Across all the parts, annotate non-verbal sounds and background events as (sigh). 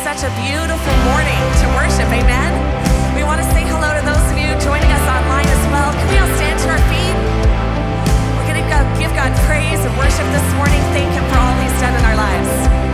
such a beautiful morning to worship. Amen. We want to say hello to those of you joining us online as well. Can we all stand to our feet? We're going to give God praise and worship this morning. Thank Him for all He's done in our lives.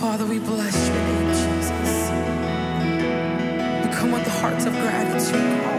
Father, we bless your name, Jesus. We come with the hearts of gratitude,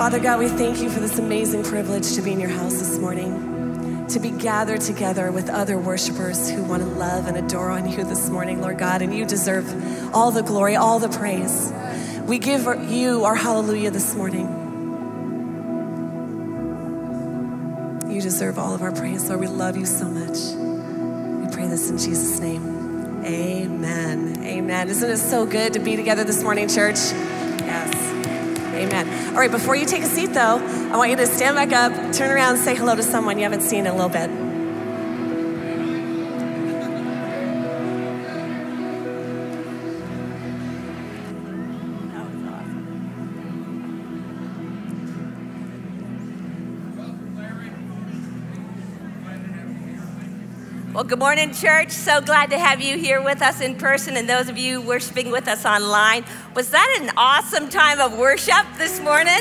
Father God, we thank you for this amazing privilege to be in your house this morning, to be gathered together with other worshipers who want to love and adore on you this morning, Lord God, and you deserve all the glory, all the praise. We give you our hallelujah this morning. You deserve all of our praise, Lord. We love you so much. We pray this in Jesus' name. Amen. Amen. Isn't it so good to be together this morning, church? Yes. Amen. All right, before you take a seat, though, I want you to stand back up, turn around, say hello to someone you haven't seen in a little bit. Well, good morning, church. So glad to have you here with us in person and those of you worshiping with us online. Was that an awesome time of worship this morning?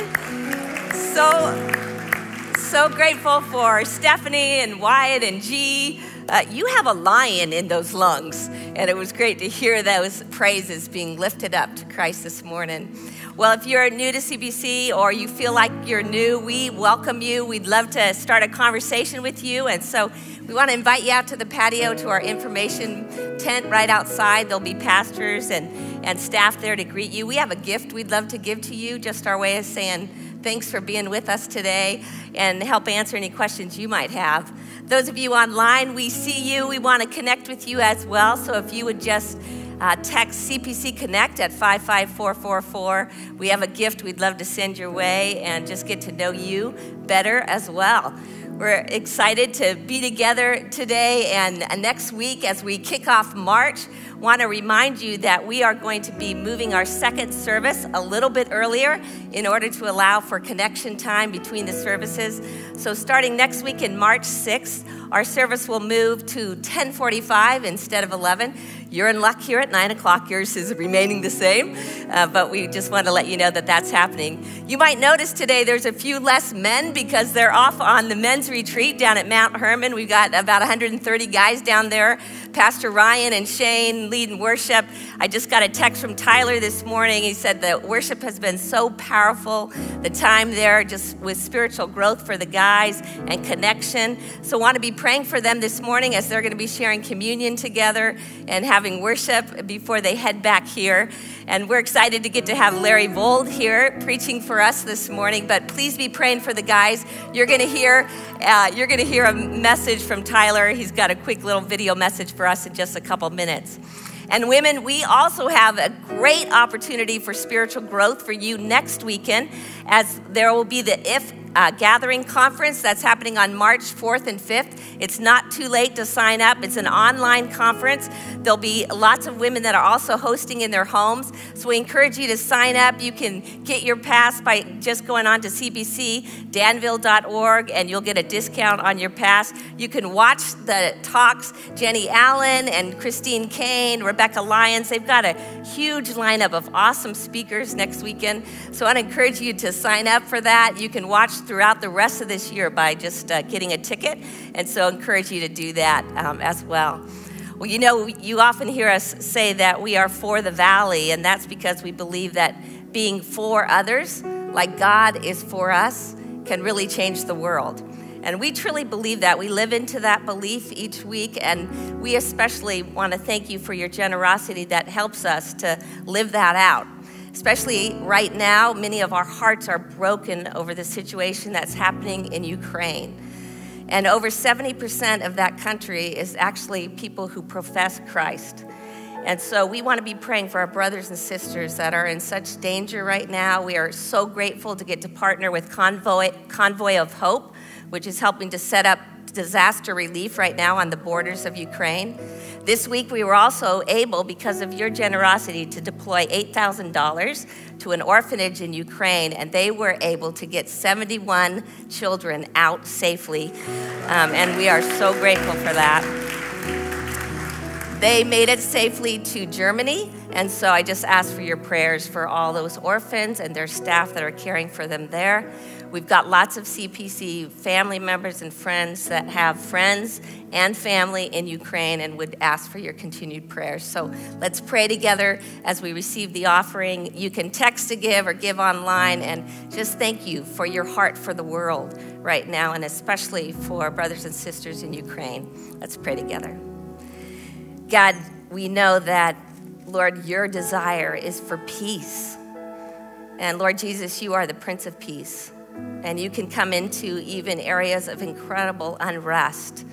So, so grateful for Stephanie and Wyatt and G. Uh, you have a lion in those lungs, and it was great to hear those praises being lifted up to Christ this morning. Well, if you're new to CPC or you feel like you're new, we welcome you. We'd love to start a conversation with you. And so we want to invite you out to the patio to our information tent right outside. There'll be pastors and, and staff there to greet you. We have a gift we'd love to give to you, just our way of saying thanks for being with us today and help answer any questions you might have. Those of you online, we see you. We want to connect with you as well. So if you would just uh, text CPC Connect at 55444. We have a gift we'd love to send your way and just get to know you better as well. We're excited to be together today and next week as we kick off March. Want to remind you that we are going to be moving our second service a little bit earlier in order to allow for connection time between the services. So starting next week in March 6th, our service will move to 1045 instead of 11. You're in luck here at 9 o'clock. Yours is remaining the same, uh, but we just want to let you know that that's happening. You might notice today there's a few less men because they're off on the men's retreat down at Mount Hermon. We've got about 130 guys down there. Pastor Ryan and Shane leading worship. I just got a text from Tyler this morning. He said that worship has been so powerful. The time there just with spiritual growth for the guys and connection. So want to be praying for them this morning as they're going to be sharing communion together and having worship before they head back here. And we're excited to get to have Larry Vold here preaching for us this morning. But please be praying for the guys. You're going to hear uh, you're going to hear a message from Tyler. He's got a quick little video message for us in just a couple minutes. And women, we also have a great opportunity for spiritual growth for you next weekend as there will be the If uh, Gathering Conference that's happening on March 4th and 5th. It's not too late to sign up. It's an online conference. There'll be lots of women that are also hosting in their homes. So we encourage you to sign up. You can get your pass by just going on to cpcdanville.org and you'll get a discount on your pass. You can watch the talks. Jenny Allen and Christine Caine, Rebekah Lyons, they've got a huge lineup of awesome speakers next weekend. So I'd encourage you to sign up for that. You can watch throughout the rest of this year by just uh, getting a ticket. And so I encourage you to do that um, as well. Well, you know, you often hear us say that we are for the valley, and that's because we believe that being for others, like God is for us, can really change the world. And we truly believe that. We live into that belief each week, and we especially want to thank you for your generosity that helps us to live that out. Especially right now, many of our hearts are broken over the situation that's happening in Ukraine. And over 70% of that country is actually people who profess Christ. And so we want to be praying for our brothers and sisters that are in such danger right now. We are so grateful to get to partner with Convoy, Convoy of Hope, which is helping to set up disaster relief right now on the borders of Ukraine. This week, we were also able, because of your generosity, to deploy $8,000 to an orphanage in Ukraine, and they were able to get 71 children out safely. Um, and we are so grateful for that. They made it safely to Germany, and so I just ask for your prayers for all those orphans and their staff that are caring for them there. We've got lots of CPC family members and friends that have friends and family in Ukraine and would ask for your continued prayers. So let's pray together as we receive the offering. You can text to give or give online, and just thank you for your heart for the world right now, and especially for brothers and sisters in Ukraine. Let's pray together. God, we know that, Lord, your desire is for peace. And Lord Jesus, you are the Prince of Peace. And you can come into even areas of incredible unrest.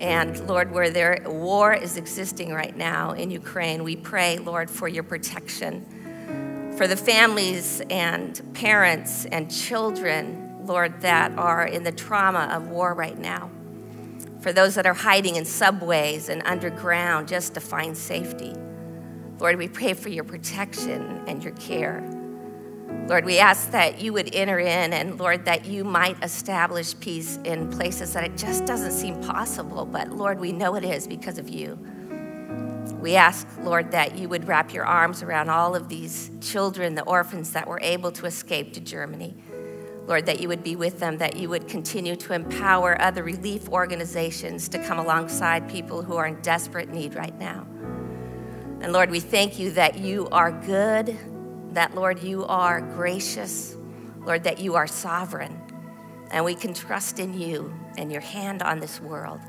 And Lord, where there war is existing right now in Ukraine, we pray, Lord, for your protection. For the families and parents and children, Lord, that are in the trauma of war right now. For those that are hiding in subways and underground just to find safety. Lord, we pray for your protection and your care. Lord, we ask that you would enter in and, Lord, that you might establish peace in places that it just doesn't seem possible. But, Lord, we know it is because of you. We ask, Lord, that you would wrap your arms around all of these children, the orphans that were able to escape to Germany. Lord, that you would be with them, that you would continue to empower other relief organizations to come alongside people who are in desperate need right now. And Lord, we thank you that you are good that, Lord, you are gracious, Lord, that you are sovereign, and we can trust in you and your hand on this world.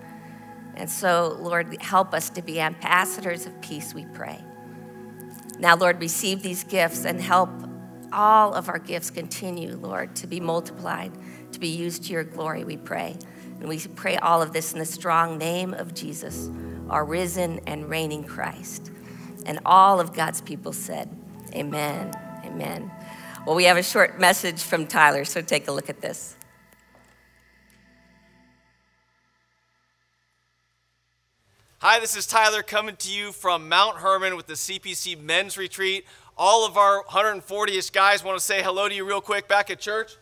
And so, Lord, help us to be ambassadors of peace, we pray. Now, Lord, receive these gifts and help all of our gifts continue, Lord, to be multiplied, to be used to your glory, we pray. And we pray all of this in the strong name of Jesus, our risen and reigning Christ. And all of God's people said, Amen. Amen. Well, we have a short message from Tyler, so take a look at this. Hi, this is Tyler coming to you from Mount Hermon with the CPC Men's Retreat. All of our 140 ish guys want to say hello to you real quick back at church.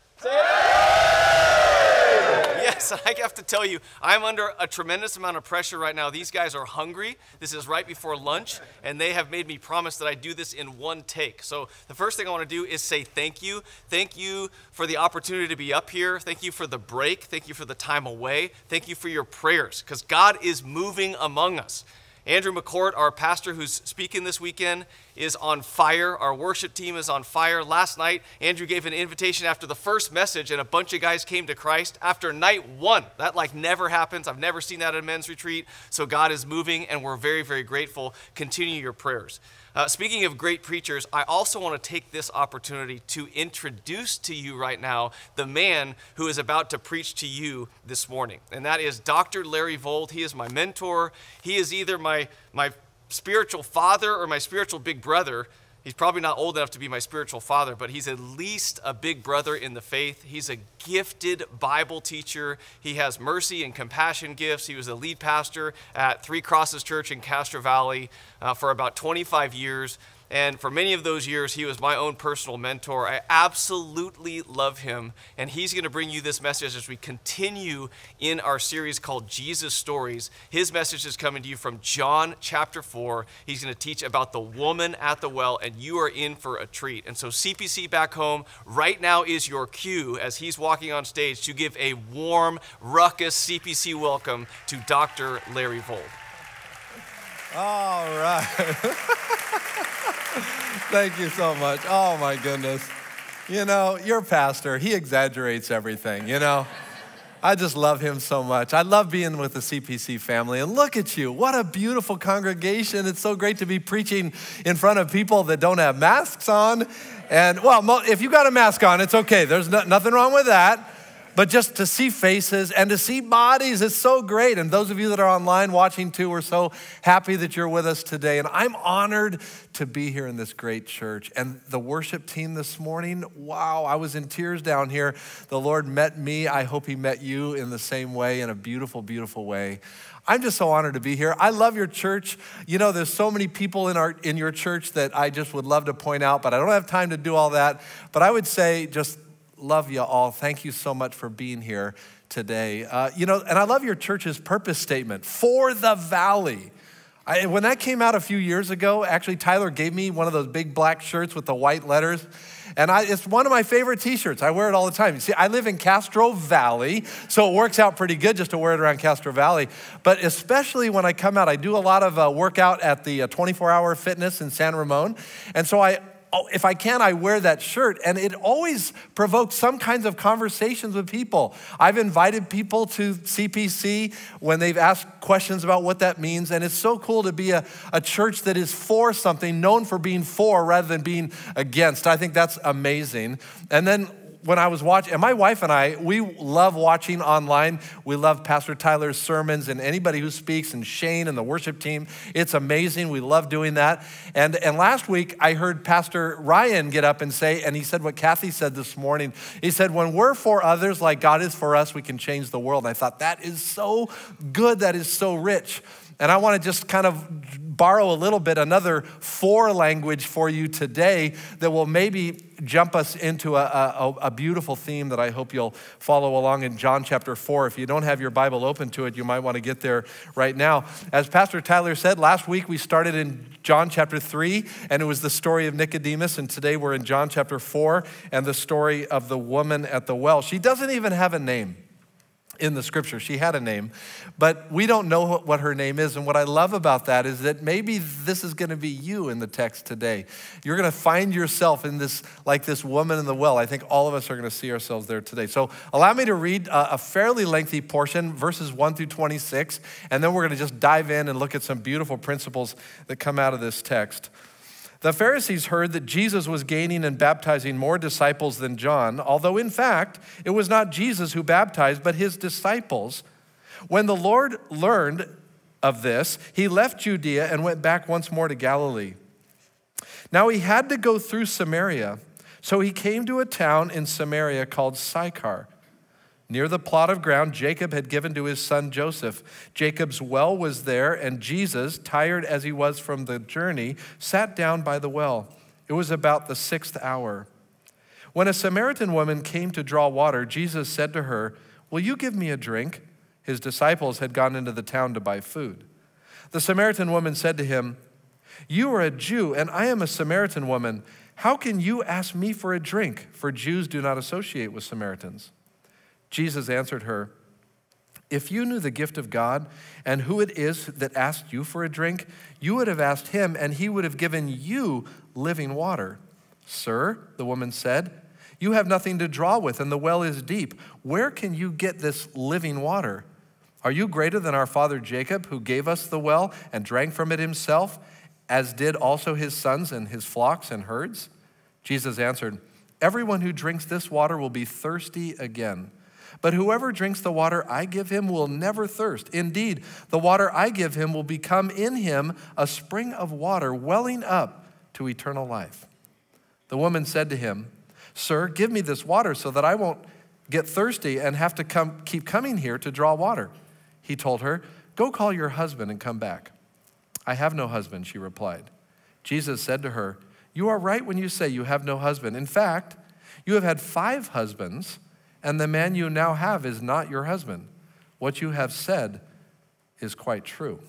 (laughs) Yes, I have to tell you, I'm under a tremendous amount of pressure right now. These guys are hungry. This is right before lunch, and they have made me promise that I do this in one take. So, the first thing I want to do is say thank you. Thank you for the opportunity to be up here. Thank you for the break. Thank you for the time away. Thank you for your prayers, because God is moving among us. Andrew McCourt, our pastor who's speaking this weekend, is on fire. Our worship team is on fire. Last night, Andrew gave an invitation after the first message, and a bunch of guys came to Christ after night one. That like never happens. I've never seen that at a men's retreat. So God is moving, and we're very, very grateful. Continue your prayers. Uh, speaking of great preachers, I also want to take this opportunity to introduce to you right now the man who is about to preach to you this morning. And that is Dr. Larry Vold. He is my mentor. He is either my, my spiritual father or my spiritual big brother. He's probably not old enough to be my spiritual father, but he's at least a big brother in the faith. He's a gifted Bible teacher. He has mercy and compassion gifts. He was a lead pastor at Three Crosses Church in Castro Valley uh, for about 25 years. And for many of those years, he was my own personal mentor. I absolutely love him. And he's going to bring you this message as we continue in our series called Jesus Stories. His message is coming to you from John chapter 4. He's going to teach about the woman at the well, and you are in for a treat. And so, CPC back home, right now is your cue as he's walking on stage to give a warm, ruckus CPC welcome to Dr. Larry Vold. All right. (laughs) Thank you so much. Oh my goodness. You know, your pastor, he exaggerates everything, you know? I just love him so much. I love being with the CPC family. And look at you. What a beautiful congregation. It's so great to be preaching in front of people that don't have masks on. And, well, if you got a mask on, it's okay. There's no, nothing wrong with that. But just to see faces and to see bodies is so great. And those of you that are online watching too, we're so happy that you're with us today. And I'm honored to be here in this great church. And the worship team this morning, wow, I was in tears down here. The Lord met me. I hope He met you in the same way, in a beautiful, beautiful way. I'm just so honored to be here. I love your church. You know, there's so many people in our in your church that I just would love to point out, but I don't have time to do all that. But I would say just love you all. Thank you so much for being here today. Uh, you know, and I love your church's purpose statement for the valley. I, when that came out a few years ago, actually, Tyler gave me one of those big black shirts with the white letters. And I, it's one of my favorite t shirts. I wear it all the time. You see, I live in Castro Valley, so it works out pretty good just to wear it around Castro Valley. But especially when I come out, I do a lot of uh, workout at the 24 uh, hour fitness in San Ramon. And so I Oh, if I can, I wear that shirt. And it always provokes some kinds of conversations with people. I've invited people to CPC when they've asked questions about what that means. And it's so cool to be a, a church that is for something, known for being for rather than being against. I think that's amazing. And then when I was watching, and my wife and I, we love watching online. We love Pastor Tyler's sermons and anybody who speaks, and Shane and the worship team. It's amazing. We love doing that. And, and last week, I heard Pastor Ryan get up and say, and he said what Kathy said this morning. He said, When we're for others like God is for us, we can change the world. And I thought, that is so good. That is so rich. And I want to just kind of borrow a little bit, another for language for you today that will maybe jump us into a, a, a, beautiful theme that I hope you'll follow along in John chapter 4. If you don't have your Bible open to it, you might want to get there right now. As Pastor Tyler said, last week we started in John chapter 3, and it was the story of Nicodemus, and today we're in John chapter 4 and the story of the woman at the well. She doesn't even have a name in the scripture. She had a name, but we don't know what her name is. And what I love about that is that maybe this is going to be you in the text today. You're going to find yourself in this, like this woman in the well. I think all of us are going to see ourselves there today. So allow me to read uh, a, fairly lengthy portion, verses 1 through 26, and then we're going to just dive in and look at some beautiful principles that come out of this text. The Pharisees heard that Jesus was gaining and baptizing more disciples than John, although in fact it was not Jesus who baptized, but his disciples. When the Lord learned of this, he left Judea and went back once more to Galilee. Now he had to go through Samaria, so he came to a town in Samaria called Sychar Near the plot of ground Jacob had given to his son Joseph, Jacob's well was there, and Jesus, tired as he was from the journey, sat down by the well. It was about the sixth hour. When a Samaritan woman came to draw water, Jesus said to her, Will you give me a drink? His disciples had gone into the town to buy food. The Samaritan woman said to him, You are a Jew, and I am a Samaritan woman. How can you ask me for a drink? For Jews do not associate with Samaritans. Jesus answered her, If you knew the gift of God and who it is that asked you for a drink, you would have asked him, and he would have given you living water. Sir, the woman said, You have nothing to draw with, and the well is deep. Where can you get this living water? Are you greater than our father Jacob, who gave us the well and drank from it himself, as did also his sons and his flocks and herds? Jesus answered, Everyone who drinks this water will be thirsty again. But whoever drinks the water I give him will never thirst. Indeed, the water I give him will become in him a spring of water welling up to eternal life. The woman said to him, Sir, give me this water so that I won't get thirsty and have to come, keep coming here to draw water. He told her, Go call your husband and come back. I have no husband, she replied. Jesus said to her, You are right when you say you have no husband. In fact, you have had five husbands and the man you now have is not your husband. What you have said is quite true.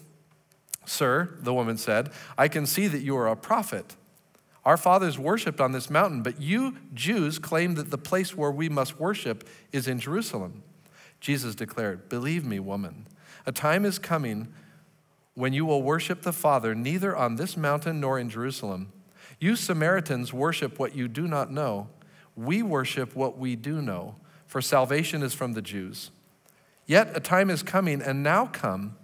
Sir, the woman said, I can see that you are a prophet. Our fathers worshiped on this mountain, but you Jews claim that the place where we must worship is in Jerusalem. Jesus declared, Believe me, woman, a time is coming when you will worship the Father neither on this mountain nor in Jerusalem. You Samaritans worship what you do not know. We worship what we do know for salvation is from the Jews. Yet a time is coming, and now come,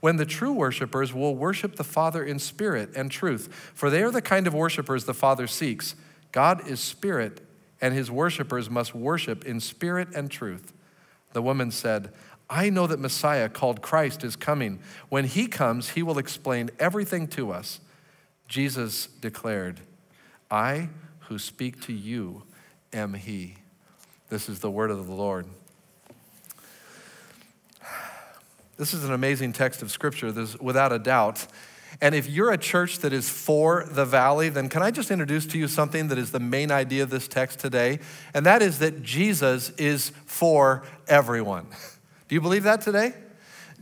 when the true worshipers will worship the Father in spirit and truth, for they are the kind of worshipers the Father seeks. God is spirit, and his worshipers must worship in spirit and truth. The woman said, I know that Messiah, called Christ, is coming. When he comes, he will explain everything to us. Jesus declared, I who speak to you am he. This is the word of the Lord. This is an amazing text of scripture, there's without a doubt. And if you're a church that is for the valley, then can I just introduce to you something that is the main idea of this text today? And that is that Jesus is for everyone. (laughs) Do you believe that today?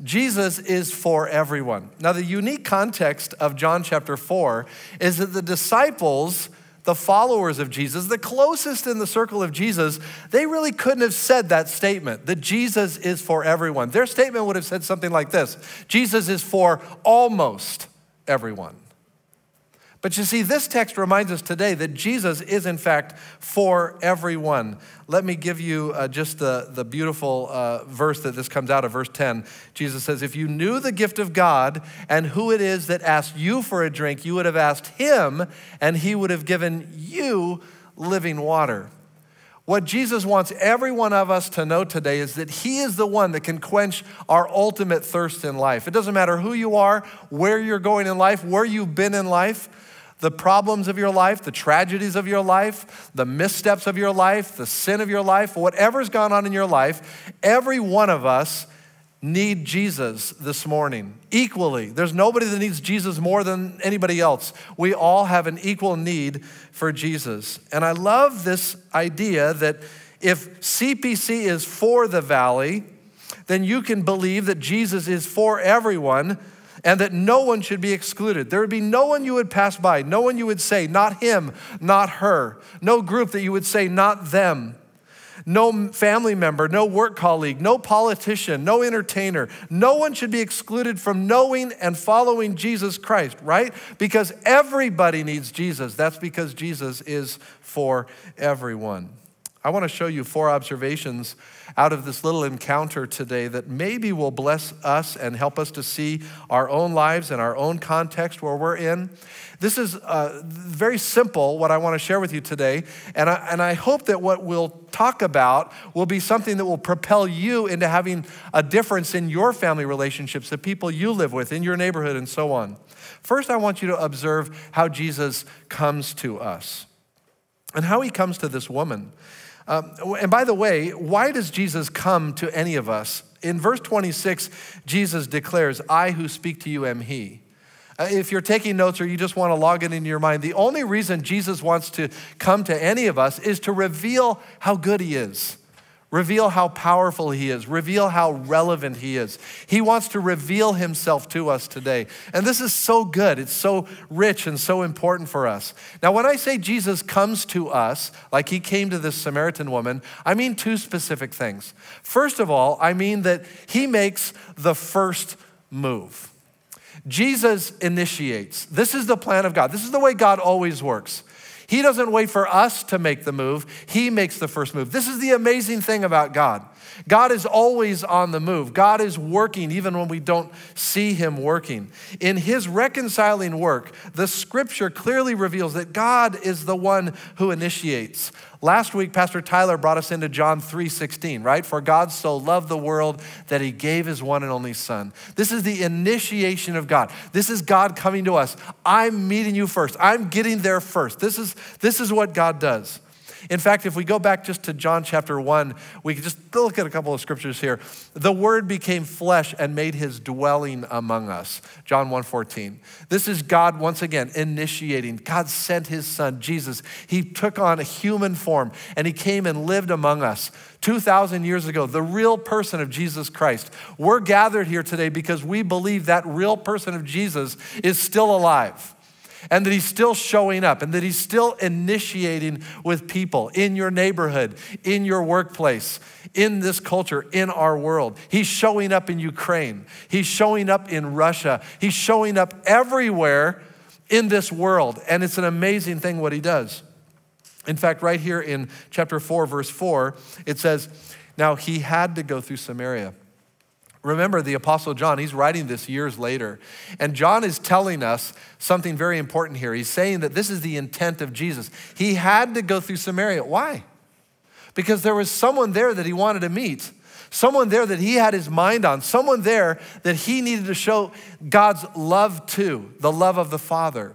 Jesus is for everyone. Now, the unique context of John chapter 4 is that the disciples, the followers of Jesus, the closest in the circle of Jesus, they really couldn't have said that statement that Jesus is for everyone. Their statement would have said something like this Jesus is for almost everyone. But you see, this text reminds us today that Jesus is, in fact, for everyone. Let me give you uh, just the, the beautiful uh, verse that this comes out of, verse 10. Jesus says, If you knew the gift of God and who it is that asked you for a drink, you would have asked him, and he would have given you living water. What Jesus wants every one of us to know today is that He is the one that can quench our ultimate thirst in life. It doesn't matter who you are, where you're going in life, where you've been in life, the problems of your life, the tragedies of your life, the missteps of your life, the sin of your life, whatever's gone on in your life, every one of us need Jesus this morning equally. There's nobody that needs Jesus more than anybody else. We all have an equal need for Jesus. And I love this idea that if CPC is for the valley, then you can believe that Jesus is for everyone and that no one should be excluded. There would be no one you would pass by, no one you would say, not him, not her, no group that you would say, not them no family member, no work colleague, no politician, no entertainer. No one should be excluded from knowing and following Jesus Christ, right? Because everybody needs Jesus. That's because Jesus is for everyone. I want to show you four observations out of this little encounter today that maybe will bless us and help us to see our own lives and our own context where we're in. This is uh, very simple, what I want to share with you today. And I, and I hope that what we'll talk about will be something that will propel you into having a difference in your family relationships, the people you live with, in your neighborhood, and so on. First, I want you to observe how Jesus comes to us and how he comes to this woman. Um, and by the way, why does Jesus come to any of us? In verse 26, Jesus declares, I who speak to you am he. Uh, if you're taking notes or you just want to log it into your mind, the only reason Jesus wants to come to any of us is to reveal how good he is. Reveal how powerful he is. Reveal how relevant he is. He wants to reveal himself to us today. And this is so good. It's so rich and so important for us. Now, when I say Jesus comes to us, like he came to this Samaritan woman, I mean two specific things. First of all, I mean that he makes the first move. Jesus initiates. This is the plan of God. This is the way God always works. He doesn't wait for us to make the move, He makes the first move. This is the amazing thing about God. God is always on the move. God is working even when we don't see Him working. In His reconciling work, the scripture clearly reveals that God is the one who initiates. Last week, Pastor Tyler brought us into John 3:16, right? For God so loved the world that he gave his one and only son. This is the initiation of God. This is God coming to us. I'm meeting you first. I'm getting there first. This is, this is what God does. In fact, if we go back just to John chapter 1, we can just look at a couple of scriptures here. The word became flesh and made his dwelling among us. John 1:14. This is God once again initiating. God sent his son Jesus. He took on a human form and he came and lived among us. 2,000 years ago, the real person of Jesus Christ. We're gathered here today because we believe that real person of Jesus is still alive and that he's still showing up and that he's still initiating with people in your neighborhood, in your workplace, in this culture, in our world. He's showing up in Ukraine, he's showing up in Russia, he's showing up everywhere in this world. And it's an amazing thing what he does. In fact, right here in chapter 4, verse 4, it says, Now he had to go through Samaria. Remember, the Apostle John, he's writing this years later. And John is telling us something very important here. He's saying that this is the intent of Jesus. He had to go through Samaria. Why? Because there was someone there that he wanted to meet, someone there that he had his mind on, someone there that he needed to show God's love to, the love of the Father.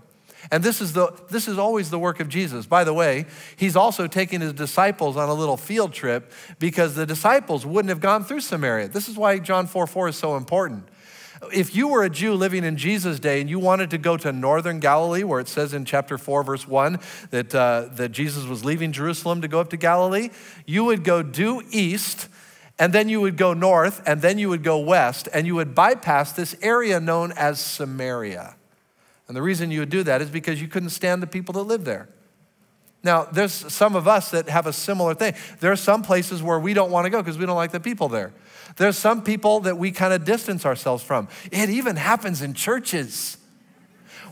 And this is, the, this is always the work of Jesus. By the way, he's also taking his disciples on a little field trip because the disciples wouldn't have gone through Samaria. This is why John 4 4 is so important. If you were a Jew living in Jesus' day and you wanted to go to northern Galilee, where it says in chapter 4, verse 1, that, uh, that Jesus was leaving Jerusalem to go up to Galilee, you would go due east and then you would go north, and then you would go west, and you would bypass this area known as Samaria. And the reason you would do that is because you couldn't stand the people that lived there. Now, there's some of us that have a similar thing. There are some places where we don't want to go because we don't like the people there. There's some people that we kind of distance ourselves from. It even happens in churches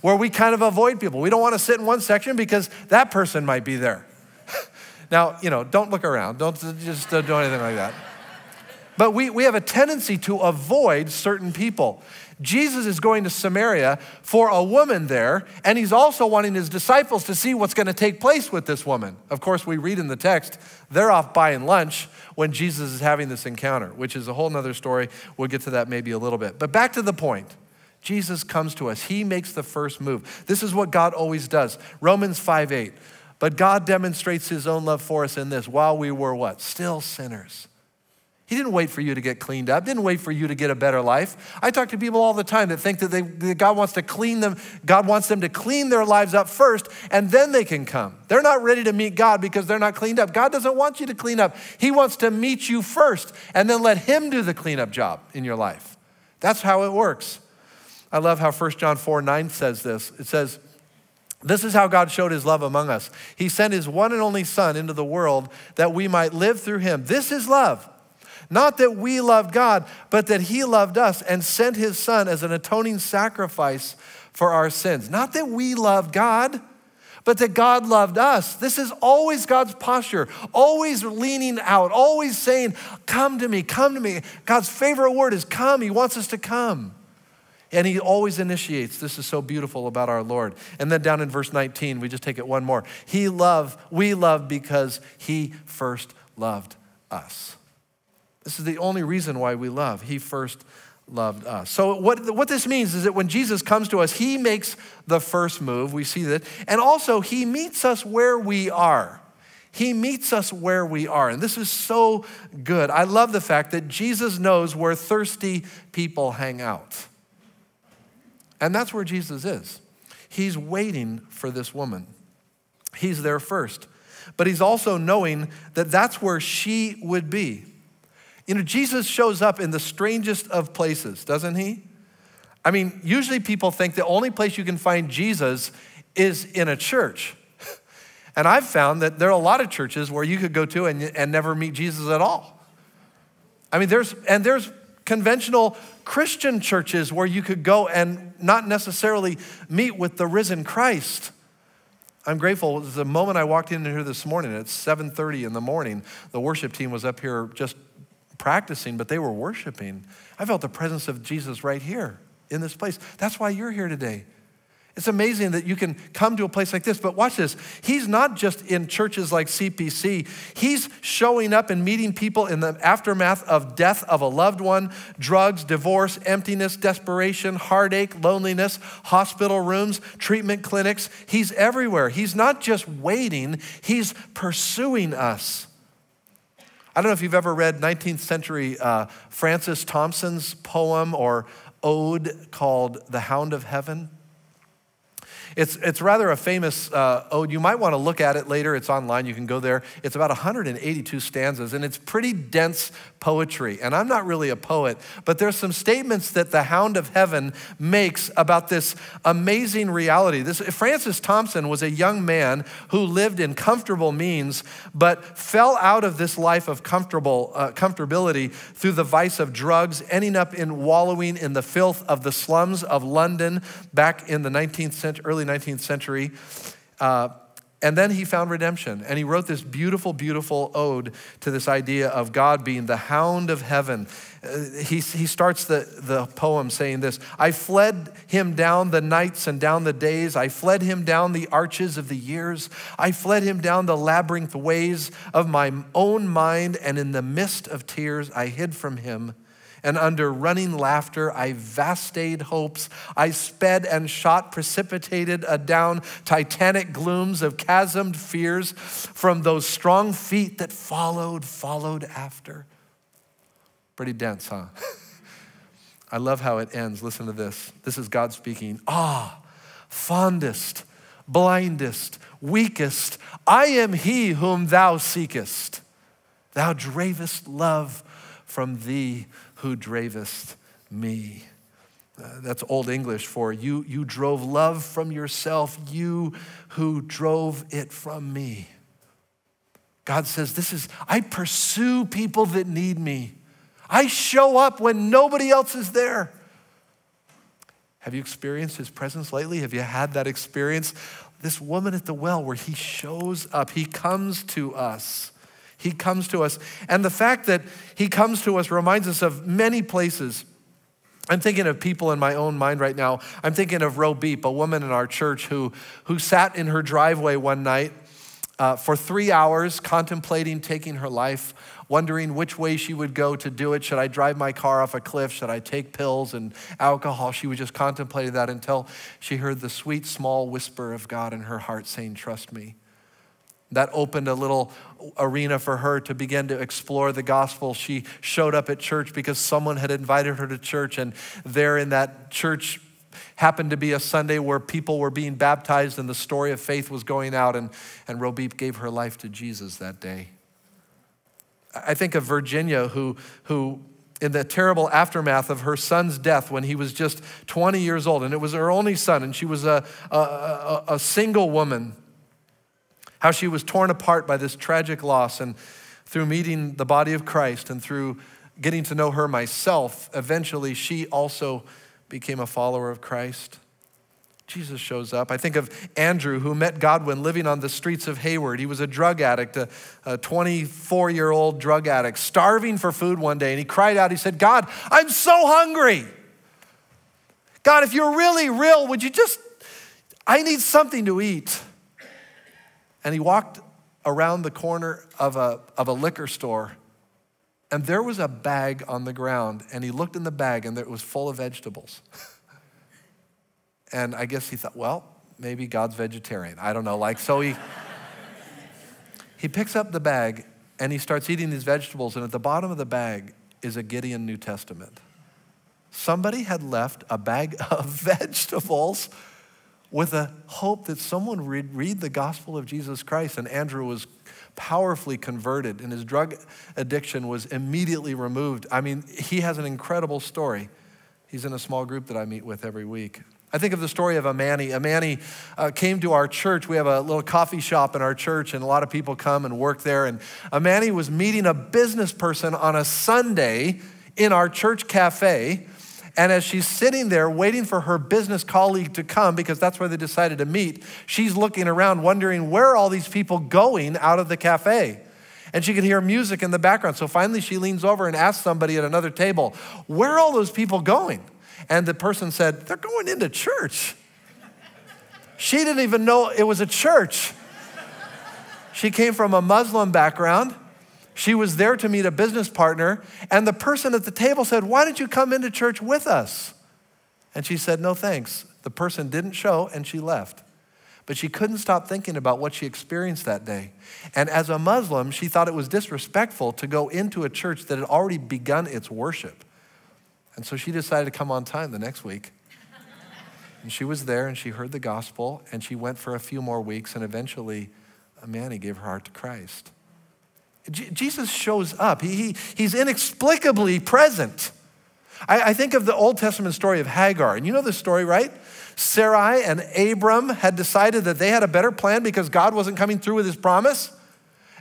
where we kind of avoid people. We don't want to sit in one section because that person might be there. (laughs) now, you know, don't look around. Don't just uh, do anything like that. But we, we have a tendency to avoid certain people. Jesus is going to Samaria for a woman there, and he's also wanting his disciples to see what's going to take place with this woman. Of course, we read in the text, they're off buying lunch when Jesus is having this encounter, which is a whole nother story. We'll get to that maybe a little bit. But back to the point. Jesus comes to us. He makes the first move. This is what God always does. Romans 5 8. But God demonstrates his own love for us in this while we were what? Still sinners. He didn't wait for you to get cleaned up, didn't wait for you to get a better life. I talk to people all the time that think that, they, that God wants to clean them, God wants them to clean their lives up first, and then they can come. They're not ready to meet God because they're not cleaned up. God doesn't want you to clean up. He wants to meet you first and then let Him do the cleanup job in your life. That's how it works. I love how 1 John 4 9 says this. It says, this is how God showed his love among us. He sent his one and only Son into the world that we might live through him. This is love. Not that we loved God, but that He loved us and sent His Son as an atoning sacrifice for our sins. Not that we loved God, but that God loved us. This is always God's posture, always leaning out, always saying, Come to me, come to me. God's favorite word is come. He wants us to come. And he always initiates. This is so beautiful about our Lord. And then down in verse 19, we just take it one more. He loved, we love because he first loved us. This is the only reason why we love. He first loved us. So, what, what this means is that when Jesus comes to us, he makes the first move. We see that. And also, he meets us where we are. He meets us where we are. And this is so good. I love the fact that Jesus knows where thirsty people hang out. And that's where Jesus is. He's waiting for this woman, he's there first. But he's also knowing that that's where she would be. You know, Jesus shows up in the strangest of places, doesn't he? I mean, usually people think the only place you can find Jesus is in a church. (laughs) And I've found that there are a lot of churches where you could go to and, and never meet Jesus at all. I mean, there's, and there's conventional Christian churches where you could go and not necessarily meet with the risen Christ. I'm grateful. The moment I walked in here this morning it's 7:30 in the morning, the worship team was up here just practicing, but they were worshiping. I felt the presence of Jesus right here in this place. That's why you're here today. It's amazing that you can come to a place like this, but watch this. He's not just in churches like CPC, he's showing up and meeting people in the aftermath of death of a loved one, drugs, divorce, emptiness, desperation, heartache, loneliness, hospital rooms, treatment clinics. He's everywhere. He's not just waiting, he's pursuing us. I don't know if you've ever read 19th century uh, Francis Thompson's poem or ode called The Hound of Heaven. It's, it's rather a famous uh, ode. You might want to look at it later. It's online. You can go there. It's about 182 stanzas, and it's pretty dense poetry. And I'm not really a poet, but there's some statements that the Hound of Heaven makes about this amazing reality. This, Francis Thompson was a young man who lived in comfortable means, but fell out of this life of comfortable, uh, comfortability through the vice of drugs, ending up in wallowing in the filth of the slums of London back in the 19th century, early early 19th century. Uh, and then he found redemption. And he wrote this beautiful, beautiful ode to this idea of God being the hound of heaven. Uh, he, he starts the, the poem saying this I fled him down the nights and down the days. I fled him down the arches of the years. I fled him down the labyrinth ways of my own mind. And in the mist of tears, I hid from him and under running laughter I vastayed hopes. I sped and shot, precipitated adown titanic glooms of chasmed fears from those strong feet that followed, followed after. Pretty dense, huh? (laughs) I love how it ends. Listen to this. This is God speaking. Ah, fondest, blindest, weakest, I am he whom thou seekest. Thou dravest love from thee who dravest me. Uh, that's Old English for you, you drove love from yourself, you who drove it from me. God says, This is, I pursue people that need me. I show up when nobody else is there. Have you experienced his presence lately? Have you had that experience? This woman at the well where he shows up, he comes to us. He comes to us. And the fact that he comes to us reminds us of many places. I'm thinking of people in my own mind right now. I'm thinking of Ro Beep, a woman in our church who, who sat in her driveway one night uh, for three hours contemplating taking her life, wondering which way she would go to do it. Should I drive my car off a cliff? Should I take pills and alcohol? She was just contemplating that until she heard the sweet, small whisper of God in her heart saying, Trust me. That opened a little arena for her to begin to explore the gospel. She showed up at church because someone had invited her to church, and there in that church happened to be a Sunday where people were being baptized and the story of faith was going out, and, and Robip gave her life to Jesus that day. I think of Virginia, who, who in the terrible aftermath of her son's death when he was just 20 years old, and it was her only son, and she was a, a, a, a single woman how she was torn apart by this tragic loss. And through meeting the body of Christ and through getting to know her myself, eventually she also became a follower of Christ. Jesus shows up. I think of Andrew, who met Godwin living on the streets of Hayward. He was a drug addict, a 24 year old drug addict, starving for food one day. And he cried out, he said, God, I'm so hungry. God, if you're really real, would you just, I need something to eat. And he walked around the corner of a, of a liquor store, and there was a bag on the ground. And he looked in the bag, and it was full of vegetables. (laughs) and I guess he thought, well, maybe God's vegetarian. I don't know. Like, so he, (laughs) he picks up the bag and he starts eating these vegetables, and at the bottom of the bag is a Gideon New Testament. Somebody had left a bag (laughs) of vegetables with a hope that someone would read the gospel of Jesus Christ. And Andrew was powerfully converted, and his drug addiction was immediately removed. I mean, he has an incredible story. He's in a small group that I meet with every week. I think of the story of Amani. Amani uh, came to our church. We have a little coffee shop in our church, and a lot of people come and work there. And Amani was meeting a business person on a Sunday in our church cafe. And as she's sitting there waiting for her business colleague to come, because that's where they decided to meet, she's looking around wondering where all these people going out of the cafe? And she could hear music in the background. So finally she leans over and asks somebody at another table, Where are all those people going? And the person said, They're going into church. She didn't even know it was a church. She came from a Muslim background. She was there to meet a business partner, and the person at the table said, Why did you come into church with us? And she said, No thanks. The person didn't show, and she left. But she couldn't stop thinking about what she experienced that day. And as a Muslim, she thought it was disrespectful to go into a church that had already begun its worship. And so she decided to come on time the next week. And she was there and she heard the gospel and she went for a few more weeks and eventually Amani gave her heart to Christ. Jesus shows up. He, he, he's inexplicably present. I, I think of the Old Testament story of Hagar. And you know the story, right? Sarai and Abram had decided that they had a better plan because God wasn't coming through with his promise.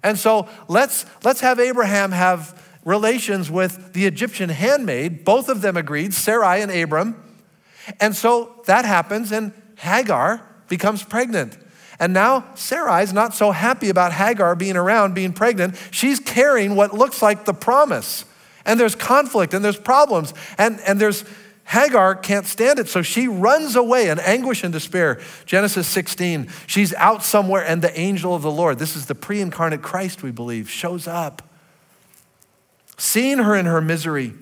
And so let's, let's have Abraham have relations with the Egyptian handmaid. Both of them agreed, Sarai and Abram. And so that happens, and Hagar becomes pregnant. And now Sarai's not so happy about Hagar being around, being pregnant. She's carrying what looks like the promise. And there's conflict and there's problems. And, and there's Hagar can't stand it, so she runs away in anguish and despair. Genesis 16, she's out somewhere, and the angel of the Lord, this is the pre incarnate Christ, we believe, shows up, seeing her in her misery,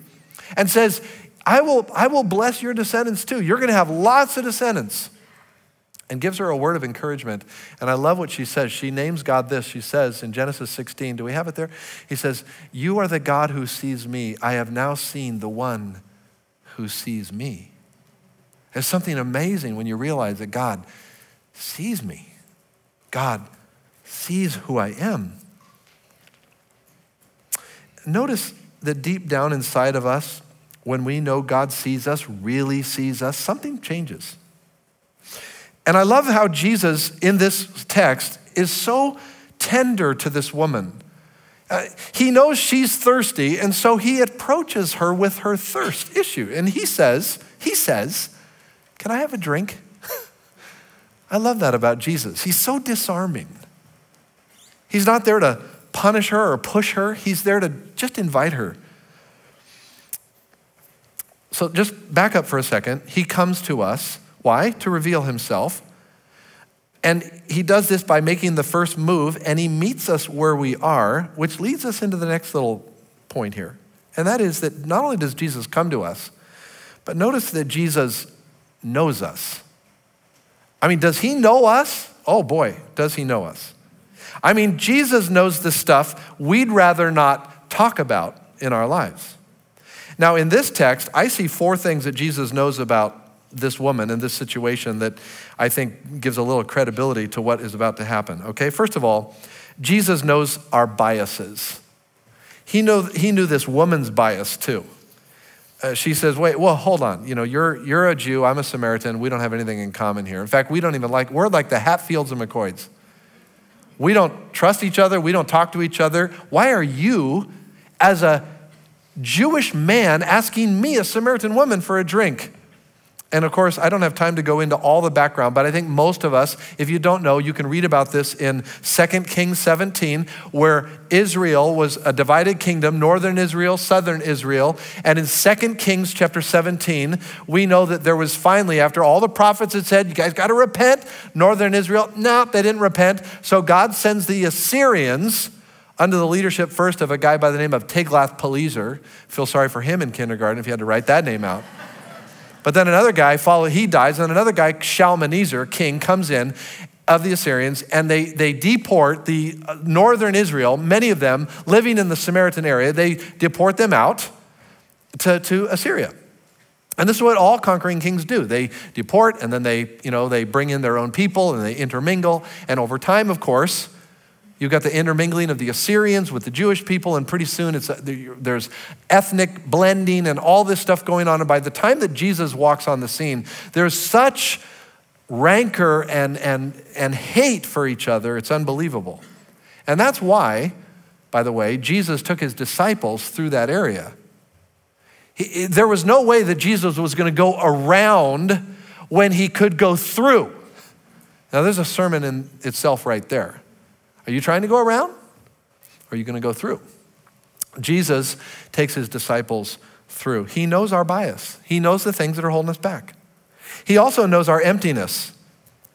and says, I will, I will bless your descendants too. You're going to have lots of descendants and gives her a word of encouragement. And I love what she says. She names God this. She says in Genesis 16, do we have it there? He says, You are the God who sees me. I have now seen the one who sees me. There's something amazing when you realize that God sees me. God sees who I am. Notice that deep down inside of us, when we know God sees us, really sees us, something changes. And I love how Jesus in this text is so tender to this woman. Uh, he knows she's thirsty, and so he approaches her with her thirst issue. And he says, he says, Can I have a drink? (laughs) I love that about Jesus. He's so disarming. He's not there to punish her or push her, he's there to just invite her. So just back up for a second. He comes to us. Why? To reveal himself. And he does this by making the first move, and he meets us where we are, which leads us into the next little point here. And that is that not only does Jesus come to us, but notice that Jesus knows us. I mean, does he know us? Oh boy, does he know us. I mean, Jesus knows the stuff we'd rather not talk about in our lives. Now, in this text, I see four things that Jesus knows about this woman in this situation that I think gives a little credibility to what is about to happen. Okay, first of all, Jesus knows our biases. He, know, he knew this woman's bias too. Uh, she says, Wait, well, hold on. You know, you're, you're a Jew, I'm a Samaritan. We don't have anything in common here. In fact, we don't even like, we're like the Hatfields and McCoys. We don't trust each other, we don't talk to each other. Why are you, as a Jewish man, asking me, a Samaritan woman, for a drink? And of course, I don't have time to go into all the background, but I think most of us, if you don't know, you can read about this in 2 Kings 17, where Israel was a divided kingdom, northern Israel, southern Israel. And in 2 Kings chapter 17, we know that there was finally, after all the prophets had said, You guys got to repent, northern Israel, no, they didn't repent. So God sends the Assyrians under the leadership first of a guy by the name of Tiglath-Pileser. Feel sorry for him in kindergarten if you had to write that name out. But then another guy, follow, he dies, and another guy, Shalmaneser, king, comes in of the Assyrians, and they, they deport the uh, northern Israel, many of them living in the Samaritan area, they deport them out to, to Assyria. And this is what all conquering kings do. They deport and then they, you know, they bring in their own people and they intermingle. And over time, of course, You've got the intermingling of the Assyrians with the Jewish people, and pretty soon it's, there's ethnic blending and all this stuff going on. And by the time that Jesus walks on the scene, there's such rancor and, and, and hate for each other, it's unbelievable. And that's why, by the way, Jesus took his disciples through that area. He, there was no way that Jesus was going to go around when he could go through. Now, there's a sermon in itself right there. Are you trying to go around? Or are you going to go through? Jesus takes his disciples through. He knows our bias, he knows the things that are holding us back. He also knows our emptiness.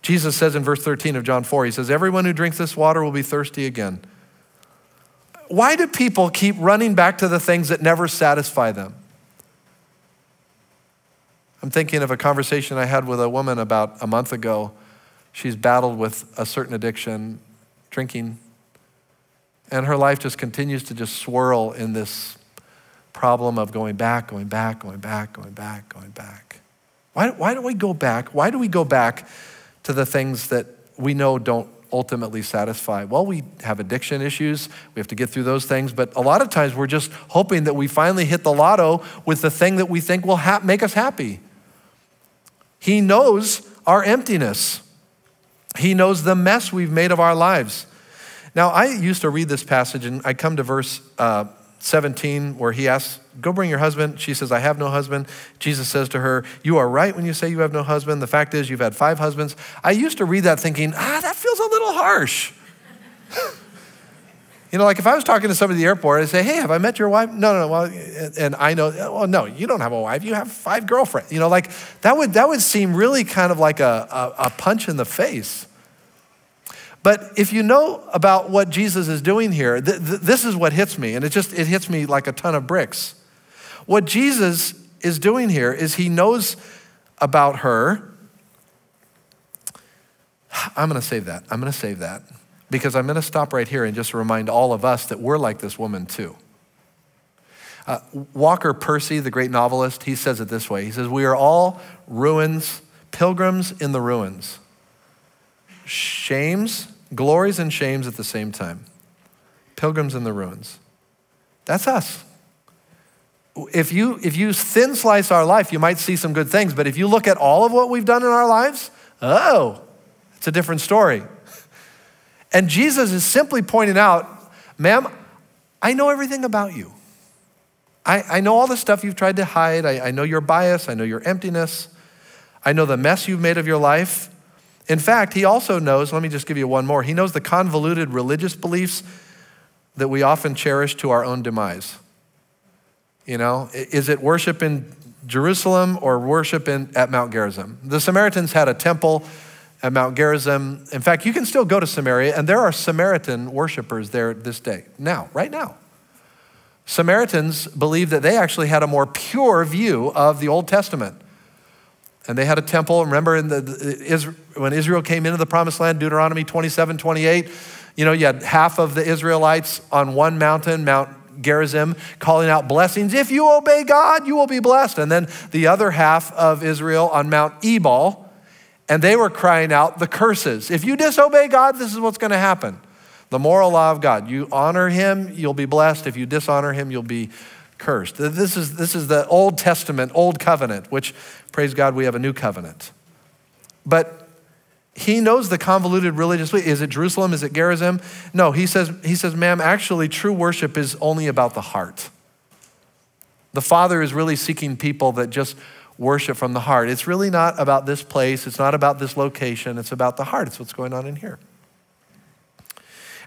Jesus says in verse 13 of John 4, he says, Everyone who drinks this water will be thirsty again. Why do people keep running back to the things that never satisfy them? I'm thinking of a conversation I had with a woman about a month ago. She's battled with a certain addiction drinking. And her life just continues to just swirl in this problem of going back, going back, going back, going back, going back. Why, why do we go back? Why do we go back to the things that we know don't ultimately satisfy? Well, we have addiction issues. We have to get through those things. But a lot of times we're just hoping that we finally hit the lotto with the thing that we think will make us happy. He knows our emptiness. He knows the mess we've made of our lives. Now, I used to read this passage, and I come to verse uh, 17 where he asks, Go bring your husband. She says, I have no husband. Jesus says to her, You are right when you say you have no husband. The fact is, you've had five husbands. I used to read that thinking, Ah, that feels a little harsh. (laughs) You know, like if I was talking to somebody at the airport, I'd say, hey, have I met your wife? No, no, no. Well, and I know, well, no, you don't have a wife. You have five girlfriends. You know, like that would, that would seem really kind of like a, a, a punch in the face. But if you know about what Jesus is doing here, th- th- this is what hits me, and it just it hits me like a ton of bricks. What Jesus is doing here is he knows about her. I'm going to save that. I'm going to save that because I'm going to stop right here and just remind all of us that we're like this woman too. Uh, Walker Percy, the great novelist, he says it this way He says, We are all ruins, pilgrims in the ruins. Shames, glories, and shames at the same time. Pilgrims in the ruins. That's us. if you if you thin slice our life, you might see some good things, but if you look at all of what we've done in our lives, oh, it's a different story. And Jesus is simply pointing out, ma'am, I know everything about you. I, I know all the stuff you've tried to hide. I, I know your bias. I know your emptiness. I know the mess you've made of your life. In fact, he also knows, let me just give you one more. He knows the convoluted religious beliefs that we often cherish to our own demise. You know, is it worship in Jerusalem or worship in, at Mount Gerizim? The Samaritans had a temple at Mount Gerizim. In fact, you can still go to Samaria, and there are Samaritan worshipers there this day, now, right now. Samaritans believe that they actually had a more pure view of the Old Testament. And they had a temple. Remember in the, the, when Israel came into the promised land, Deuteronomy 27, 28, you know, you had half of the Israelites on one mountain, Mount Gerizim, calling out blessings. If you obey God, you will be blessed. And then the other half of Israel on Mount Ebal, and they were crying out the curses. If you disobey God, this is what's going to happen. The moral law of God. You honor him, you'll be blessed. If you dishonor him, you'll be cursed. This is, this is the Old Testament, Old Covenant, which, praise God, we have a new covenant. But he knows the convoluted religious way. Is it Jerusalem? Is it Gerizim? No, he says, he says, ma'am, actually, true worship is only about the heart. The Father is really seeking people that just worship from the heart. It's really not about this place, it's not about this location, it's about the heart. It's what's going on in here.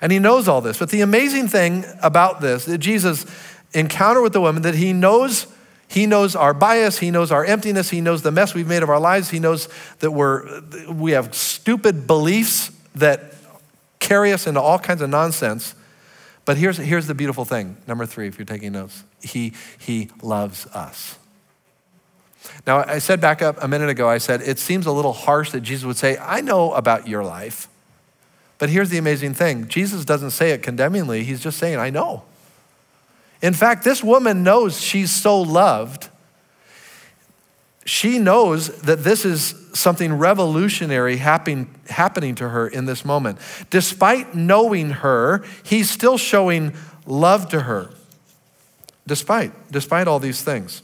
And he knows all this. But the amazing thing about this, that Jesus encounter with the woman, that he knows, he knows our bias, he knows our emptiness, he knows the mess we've made of our lives, he knows that we're we have stupid beliefs that carry us into all kinds of nonsense. But here's, here's the beautiful thing. Number three, if you're taking notes, he, he loves us. Now, I said back up a minute ago, I said, it seems a little harsh that Jesus would say, I know about your life. But here's the amazing thing Jesus doesn't say it condemningly, he's just saying, I know. In fact, this woman knows she's so loved. She knows that this is something revolutionary happening, happening to her in this moment. Despite knowing her, he's still showing love to her. Despite, despite all these things.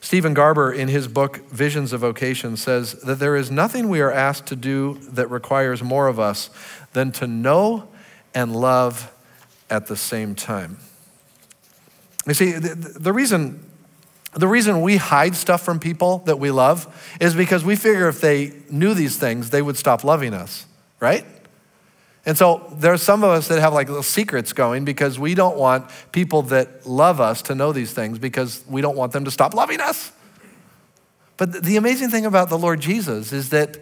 Steven Garber, in his book Visions of Vocation, says that there is nothing we are asked to do that requires more of us than to know and love at the same time. You see, the, the, reason, the reason we hide stuff from people that we love is because we figure if they knew these things, they would stop loving us, right? And so there are some of us that have like little secrets going because we don't want people that love us to know these things because we don't want them to stop loving us. But the amazing thing about the Lord Jesus is that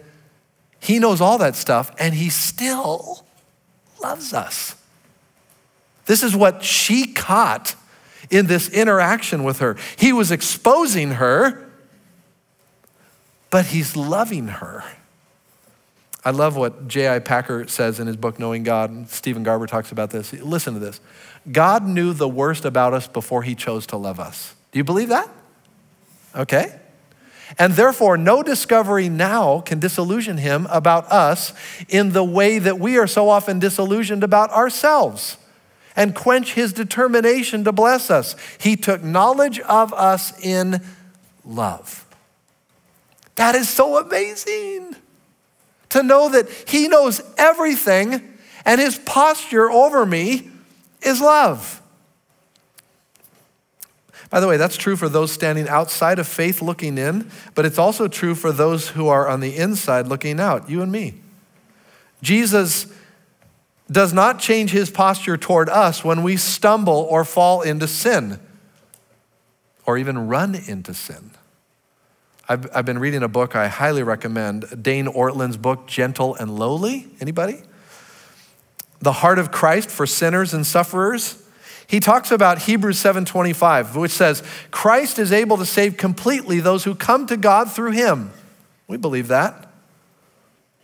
he knows all that stuff and he still loves us. This is what she caught in this interaction with her. He was exposing her, but he's loving her. I love what J.I. Packer says in his book, Knowing God. Steven Garber talks about this. Listen to this God knew the worst about us before he chose to love us. Do you believe that? Okay. And therefore, no discovery now can disillusion him about us in the way that we are so often disillusioned about ourselves and quench his determination to bless us. He took knowledge of us in love. That is so amazing to know that He knows everything and His posture over me is love. By the way, that's true for those standing outside of faith looking in, but it's also true for those who are on the inside looking out, you and me. Jesus does not change his posture toward us when we stumble or fall into sin or even run into sin. I've, I've been reading a book I highly recommend, Dane Ortlund's book, Gentle and Lowly. Anybody? The Heart of Christ for Sinners and Sufferers. He talks about Hebrews 7:25, which says, "Christ is able to save completely those who come to God through him." We believe that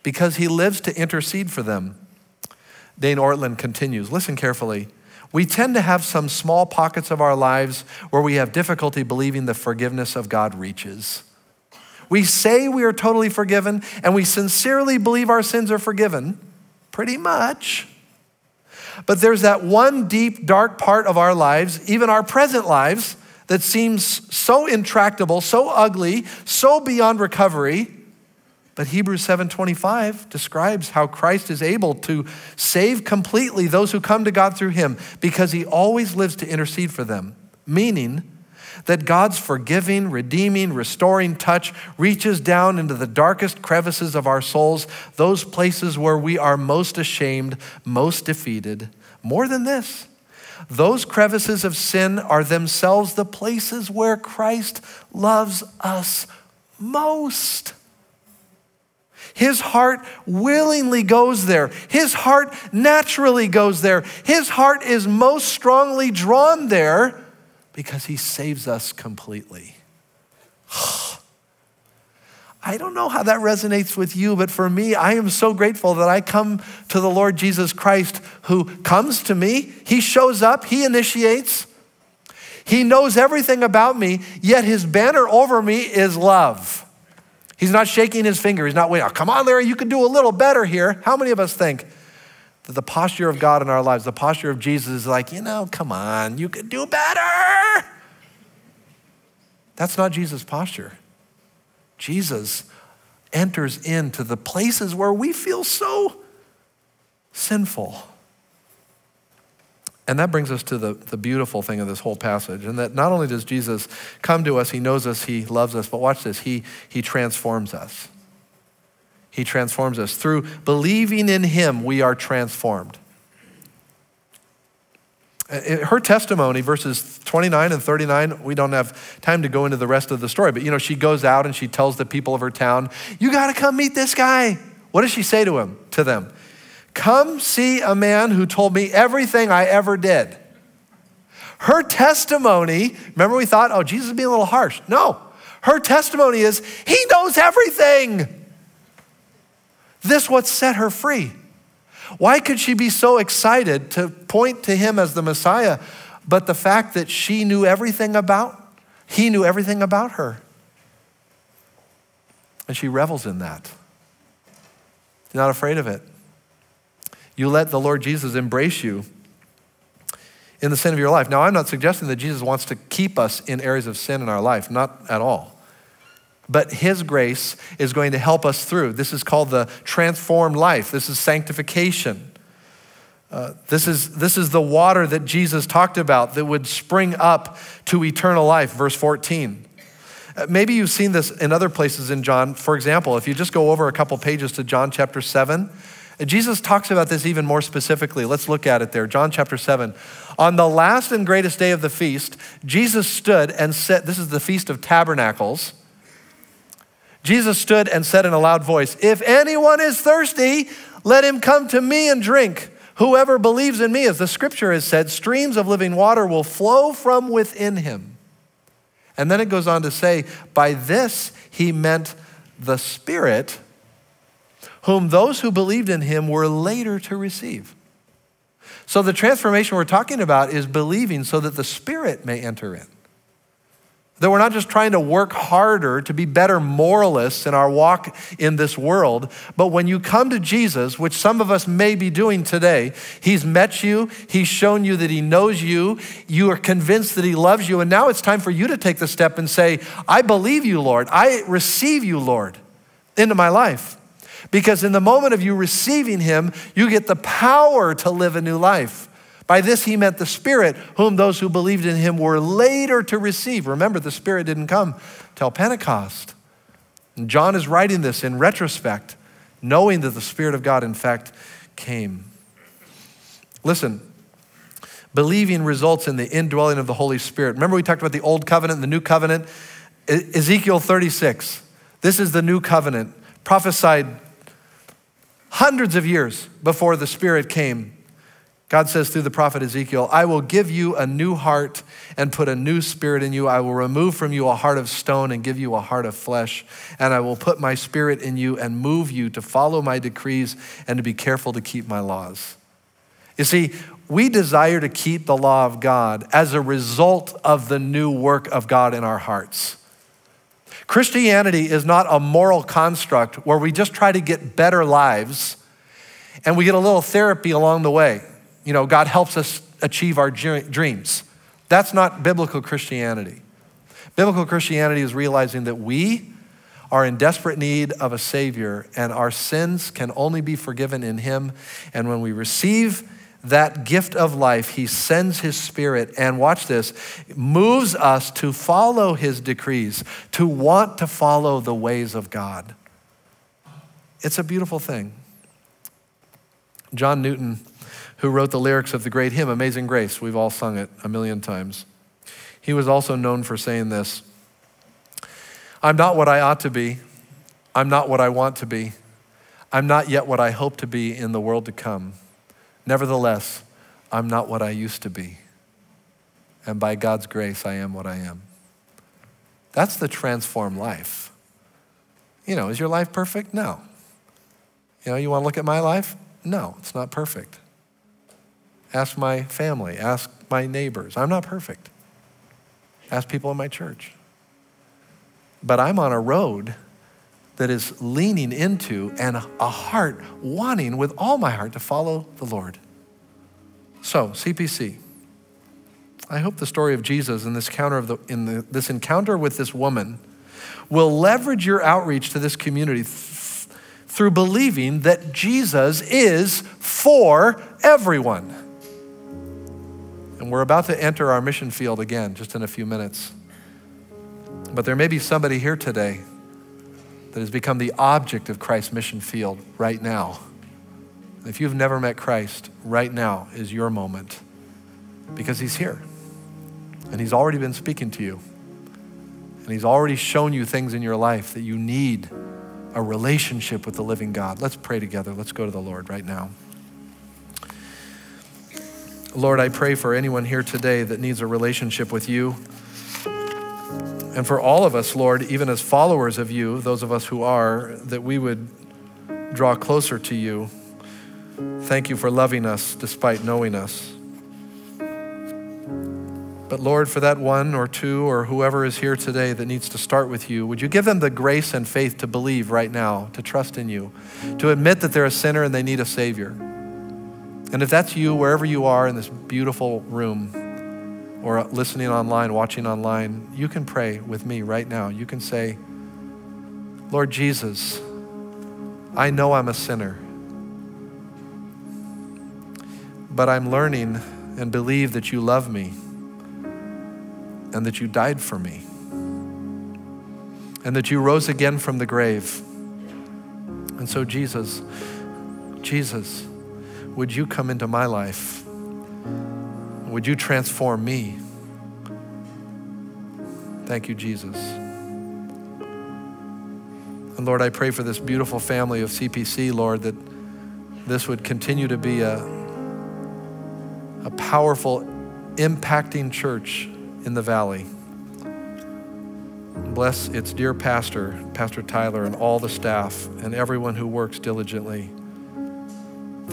because he lives to intercede for them. Dane Ortlund continues, listen carefully. We tend to have some small pockets of our lives where we have difficulty believing the forgiveness of God reaches. We say we are totally forgiven and we sincerely believe our sins are forgiven, pretty much. But there's that one deep, dark part of our lives, even our present lives, that seems so intractable, so ugly, so beyond recovery. But Hebrews 7:25 describes how Christ is able to save completely those who come to God through him because he always lives to intercede for them, meaning that God's forgiving, redeeming, restoring touch reaches down into the darkest crevices of our souls, those places where we are most ashamed, most defeated. More than this, those crevices of sin are themselves the places where Christ loves us most. His heart willingly goes there. His heart naturally goes there. His heart is most strongly drawn there because he saves us completely. (sighs) I don't know how that resonates with you, but for me, I am so grateful that I come to the Lord Jesus Christ who comes to me. He shows up, He initiates, He knows everything about me, yet His banner over me is love. He's not shaking his finger. He's not waiting. Oh, come on, Larry, you can do a little better here. How many of us think that the posture of God in our lives, the posture of Jesus is like, you know, come on, you could do better? That's not Jesus' posture. Jesus enters into the places where we feel so sinful. And that brings us to the, the beautiful thing of this whole passage, and that not only does Jesus come to us, he knows us, he loves us, but watch this, he, he transforms us. He transforms us. Through believing in him, we are transformed. Uh, Her testimony, verses 29 and 39, we don't have time to go into the rest of the story, but you know, she goes out and she tells the people of her town, You got to come meet this guy. What does she say to him, to them? Come see a man who told me everything I ever did. Her testimony, remember we thought, oh, Jesus is being a little harsh. No, her testimony is, he knows everything. This what set her free. Why could she be so excited to point to him as the Messiah, but the fact that she knew everything about, he knew everything about her? And she revels in that. She's not afraid of it. You let the Lord Jesus embrace you in the sin of your life. Now, I'm not suggesting that Jesus wants to keep us in areas of sin in our life, not at all. But His grace is going to help us through. This is called the transformed life, this is sanctification. Uh, this, is, this is the water that Jesus talked about that would spring up to eternal life, verse 14. Uh, Maybe you've seen this in other places in John. For example, if you just go over a couple pages to John chapter 7, uh, Jesus talks about this even more specifically. Let's look at it there. John chapter 7. On the last and greatest day of the feast, Jesus stood and said, This is the Feast of Tabernacles. Jesus stood and said in a loud voice, If anyone is thirsty, let him come to me and drink. Whoever believes in me, as the scripture has said, streams of living water will flow from within him. And then it goes on to say, By this he meant the Spirit whom those who believed in him were later to receive. So the transformation we're talking about is believing so that the Spirit may enter in. That we're not just trying to work harder to be better moralists in our walk in this world, but when you come to Jesus, which some of us may be doing today, He's met you, He's shown you that He knows you, you are convinced that He loves you, and now it's time for you to take the step and say, I believe you, Lord. I receive you, Lord, into my life. Because in the moment of you receiving Him, you get the power to live a new life. By this he meant the Spirit, whom those who believed in him were later to receive. Remember, the Spirit didn't come till Pentecost. And John is writing this in retrospect, knowing that the Spirit of God, in fact, came. Listen, believing results in the indwelling of the Holy Spirit. Remember, we talked about the Old Covenant and the New Covenant? E- Ezekiel 36. This is the New Covenant, prophesied hundreds of years before the Spirit came God says through the prophet Ezekiel, I will give you a new heart and put a new spirit in you. I will remove from you a heart of stone and give you a heart of flesh. And I will put my spirit in you and move you to follow my decrees and to be careful to keep my laws. You see, we desire to keep the law of God as a result of the new work of God in our hearts. Christianity is not a moral construct where we just try to get better lives and we get a little therapy along the way you know, God helps us achieve our dreams. That's not biblical Christianity. Biblical Christianity is realizing that we are in desperate need of a Savior, and our sins can only be forgiven in Him. And when we receive that gift of life, He sends His Spirit, and watch this, moves us to follow His decrees, to want to follow the ways of God. It's a beautiful thing. John Newton, who wrote the lyrics of the great hymn, Amazing Grace, we've all sung it a million times. He was also known for saying this I'm not what I ought to be. I'm not what I want to be. I'm not yet what I hope to be in the world to come. Nevertheless, I'm not what I used to be. And by God's grace, I am what I am. That's the transformed life. You know, is your life perfect? No. You know, you want to look at my life? No, it's not perfect. Ask my family, ask my neighbors. I'm not perfect. Ask people in my church. But I'm on a road that is leaning into and a heart wanting with all my heart to follow the Lord. So, CPC. I hope the story of Jesus in this encounter, of the, in the, this encounter with this woman will leverage your outreach to this community th- through believing that Jesus is for everyone. And we're about to enter our mission field again just in a few minutes. But there may be somebody here today that has become the object of Christ's mission field right now. If you've never met Christ, right now is your moment because he's here. And he's already been speaking to you. And he's already shown you things in your life that you need a relationship with the living God. Let's pray together. Let's go to the Lord right now. Lord, I pray for anyone here today that needs a relationship with you. And for all of us, Lord, even as followers of you, those of us who are, that we would draw closer to you. Thank you for loving us despite knowing us. But Lord, for that one or two or whoever is here today that needs to start with you, would you give them the grace and faith to believe right now, to trust in you, to admit that they're a sinner and they need a Savior? And if that's you, wherever you are in this beautiful room, or listening online, watching online, you can pray with me right now. You can say, Lord Jesus, I know I'm a sinner, but I'm learning and believe that you love me and that you died for me and that you rose again from the grave. And so, Jesus, Jesus, would you come into my life? Would you transform me? Thank you, Jesus. And Lord, I pray for this beautiful family of CPC, Lord, that this would continue to be a, a powerful, impacting church in the valley. Bless its dear pastor, Pastor Tyler, and all the staff and everyone who works diligently.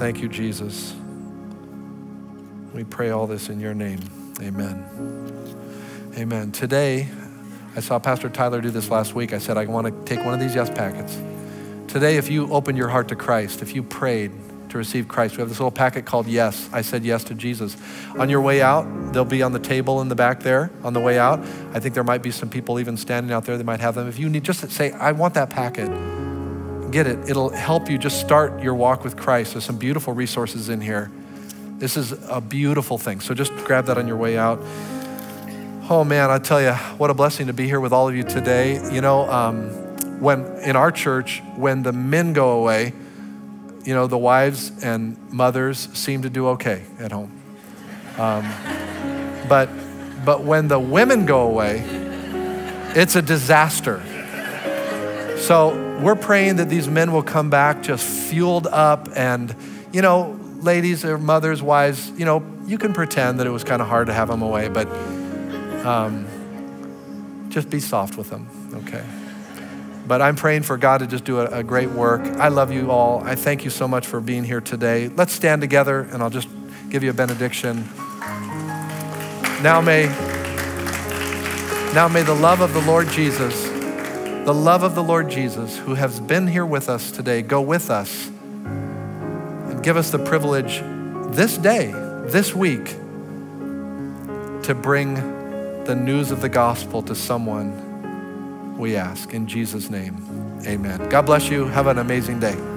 Thank you, Jesus. We pray all this in your name. Amen. Amen. Today, I saw Pastor Tyler do this last week. I said, I want to take one of these yes packets. Today, if you opened your heart to Christ, if you prayed to receive Christ, we have this little packet called Yes. I said yes to Jesus. On your way out, they'll be on the table in the back there on the way out. I think there might be some people even standing out there that might have them. If you need, just say, I want that packet get it. It'll help you just start your walk with Christ. There's some beautiful resources in here. This is a beautiful thing. So just grab that on your way out. Oh man, I tell you, what a blessing to be here with all of you today. You know, um, when in our church, when the men go away, you know, the wives and mothers seem to do okay at home. Um, but, but when the women go away, it's a disaster. So we're praying that these men will come back just fueled up and, you know, ladies or mothers, wives, you know, you can pretend that it was kind of hard to have them away, but um, just be soft with them, okay? But I'm praying for God to just do a, a great work. I love you all. I thank you so much for being here today. Let's stand together and I'll just give you a benediction. Now may, now may the love of the Lord Jesus, the love of the Lord Jesus, who has been here with us today, go with us and give us the privilege this day, this week, to bring the news of the gospel to someone, we ask. In Jesus' name, amen. God bless you. Have an amazing day.